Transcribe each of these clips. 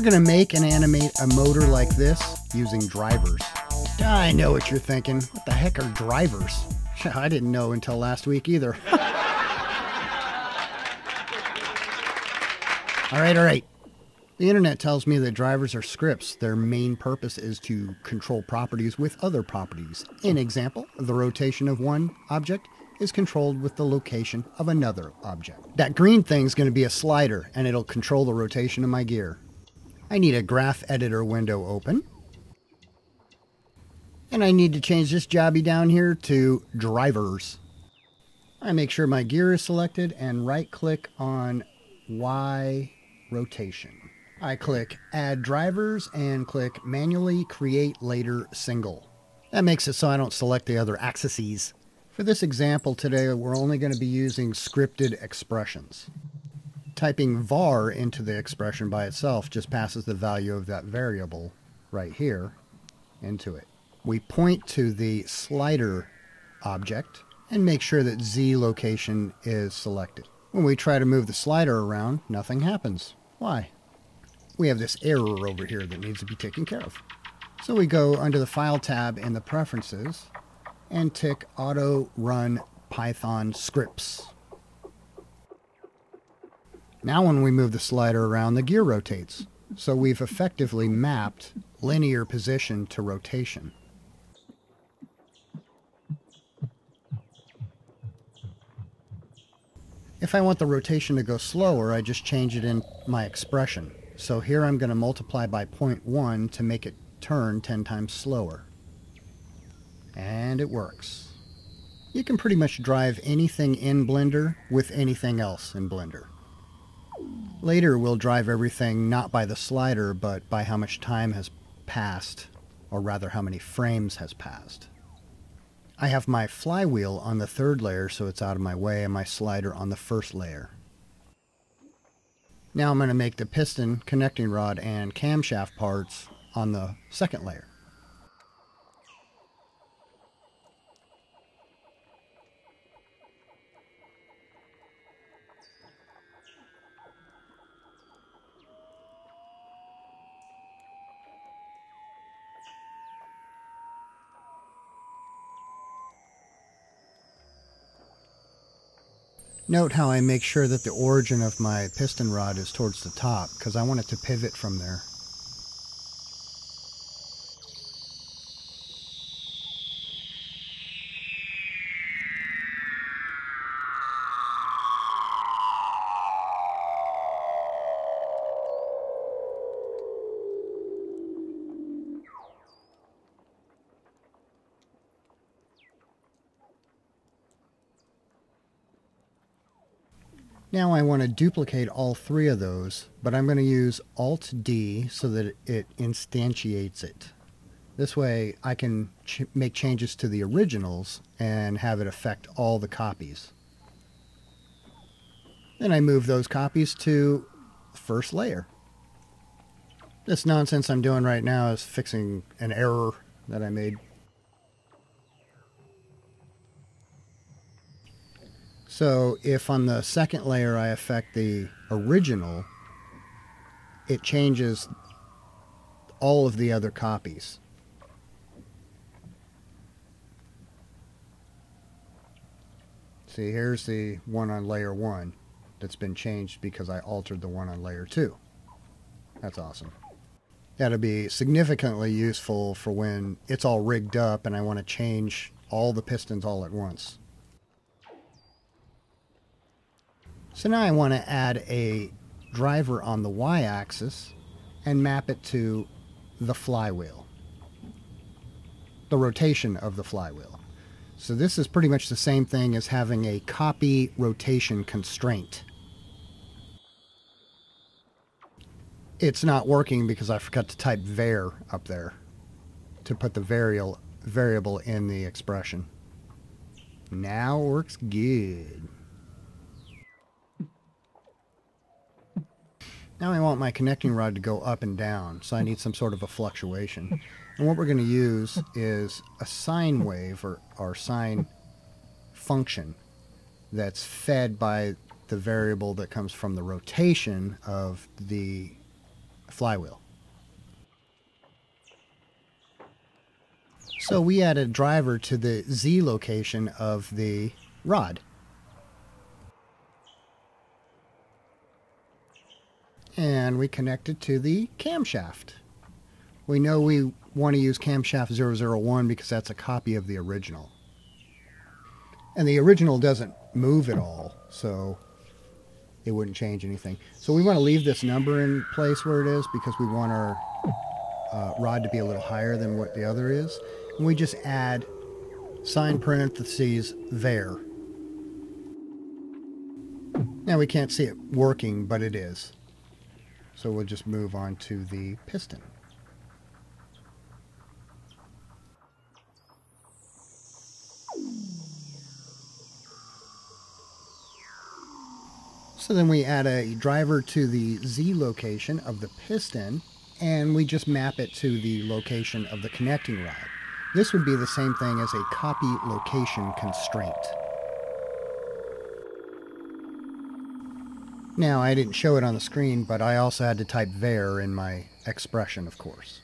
We're to make and animate a motor like this using drivers. I know what you're thinking. What the heck are drivers? I didn't know until last week either. all right, all right. The internet tells me that drivers are scripts. Their main purpose is to control properties with other properties. In example, the rotation of one object is controlled with the location of another object. That green thing's going to be a slider, and it'll control the rotation of my gear. I need a graph editor window open. And I need to change this jobby down here to drivers. I make sure my gear is selected and right click on Y rotation. I click add drivers and click manually create later single. That makes it so I don't select the other axes. For this example today, we're only going to be using scripted expressions. Typing var into the expression by itself just passes the value of that variable right here into it. We point to the slider object and make sure that Z location is selected. When we try to move the slider around, nothing happens. Why? we have this error over here that needs to be taken care of. So we go under the File tab in the Preferences and tick Auto Run Python Scripts. Now when we move the slider around, the gear rotates. So we've effectively mapped linear position to rotation. If I want the rotation to go slower, I just change it in my expression. So here I'm going to multiply by 0.1 to make it turn 10 times slower. And it works. You can pretty much drive anything in Blender with anything else in Blender. Later we'll drive everything not by the slider but by how much time has passed, or rather how many frames has passed. I have my flywheel on the third layer so it's out of my way and my slider on the first layer. Now I'm going to make the piston, connecting rod, and camshaft parts on the second layer. Note how I make sure that the origin of my piston rod is towards the top because I want it to pivot from there. Now I want to duplicate all three of those, but I'm going to use Alt-D so that it instantiates it. This way I can ch make changes to the originals and have it affect all the copies. Then I move those copies to first layer. This nonsense I'm doing right now is fixing an error that I made So if on the second layer I affect the original, it changes all of the other copies. See, here's the one on layer 1 that's been changed because I altered the one on layer 2. That's awesome. That'll be significantly useful for when it's all rigged up and I want to change all the pistons all at once. So now I want to add a driver on the y-axis and map it to the flywheel, the rotation of the flywheel. So this is pretty much the same thing as having a copy rotation constraint. It's not working because I forgot to type var up there to put the variable variable in the expression. Now it works good. Now I want my connecting rod to go up and down, so I need some sort of a fluctuation. And what we're going to use is a sine wave or, or sine function that's fed by the variable that comes from the rotation of the flywheel. So we add a driver to the Z location of the rod. And we connect it to the camshaft. We know we want to use camshaft 001 because that's a copy of the original. And the original doesn't move at all, so it wouldn't change anything. So we want to leave this number in place where it is because we want our uh, rod to be a little higher than what the other is. And we just add sine parentheses there. Now we can't see it working, but it is. So we'll just move on to the piston. So then we add a driver to the Z location of the piston and we just map it to the location of the connecting rod. This would be the same thing as a copy location constraint. Now, I didn't show it on the screen, but I also had to type var in my expression, of course.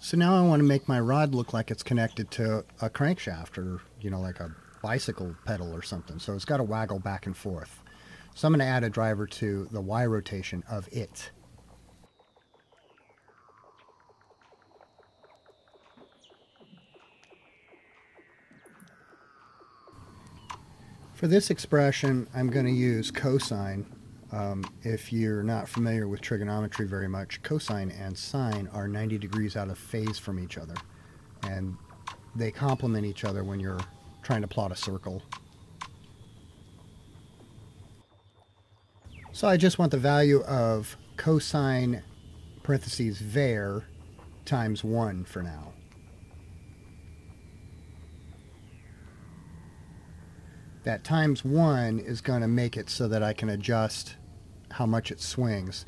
So now I want to make my rod look like it's connected to a crankshaft or, you know, like a bicycle pedal or something. So it's got to waggle back and forth. So I'm going to add a driver to the Y rotation of it. For this expression, I'm going to use cosine. Um, if you're not familiar with trigonometry very much, cosine and sine are 90 degrees out of phase from each other. And they complement each other when you're trying to plot a circle. So I just want the value of cosine parentheses var times 1 for now. That times 1 is going to make it so that I can adjust how much it swings.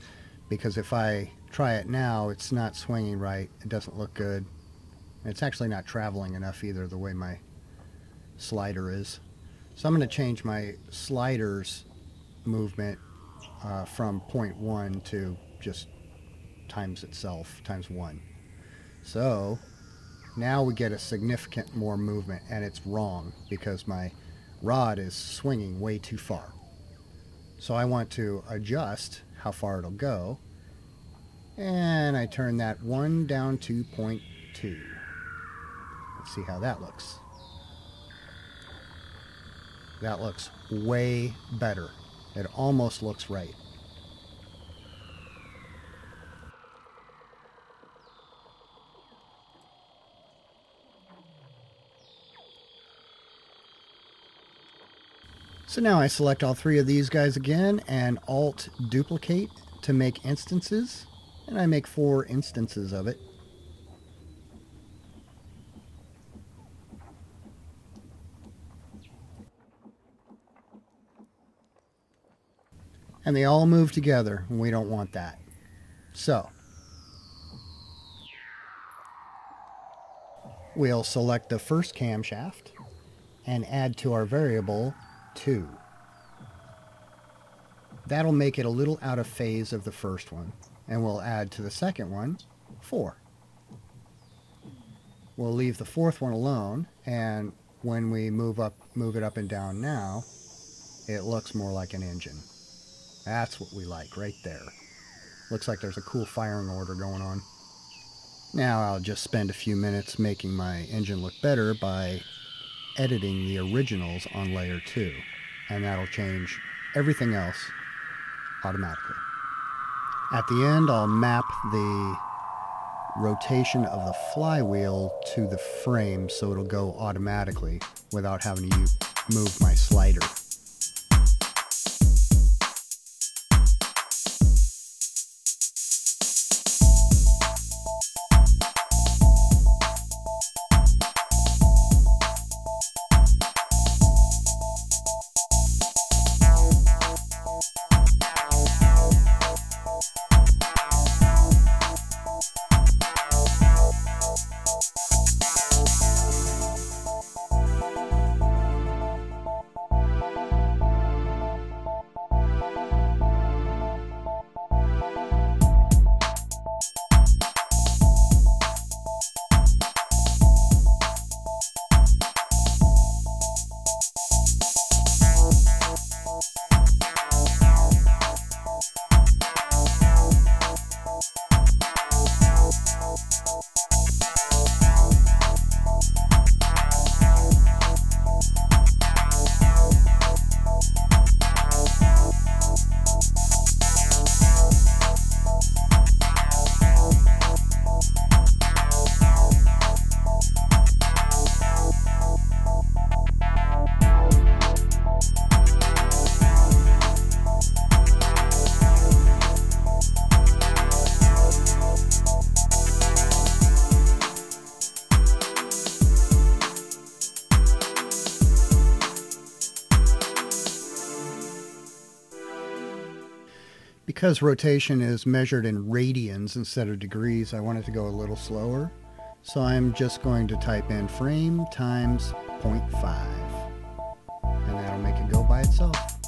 Because if I try it now, it's not swinging right. It doesn't look good. It's actually not traveling enough either, the way my slider is. So I'm going to change my sliders movement uh, from 0.1 to just times itself, times 1. So now we get a significant more movement and it's wrong because my rod is swinging way too far. So I want to adjust how far it'll go and I turn that 1 down to 0.2. Let's see how that looks. That looks way better. It almost looks right. So now I select all three of these guys again and Alt duplicate to make instances. And I make four instances of it. and they all move together, and we don't want that. So, we'll select the first camshaft and add to our variable 2. That'll make it a little out of phase of the first one, and we'll add to the second one 4. We'll leave the fourth one alone, and when we move up, move it up and down now, it looks more like an engine. That's what we like right there. Looks like there's a cool firing order going on. Now I'll just spend a few minutes making my engine look better by editing the originals on layer 2. And that'll change everything else automatically. At the end, I'll map the rotation of the flywheel to the frame so it'll go automatically without having to move my slider. Because rotation is measured in radians instead of degrees, I want it to go a little slower. So I'm just going to type in frame times 0.5. And that'll make it go by itself.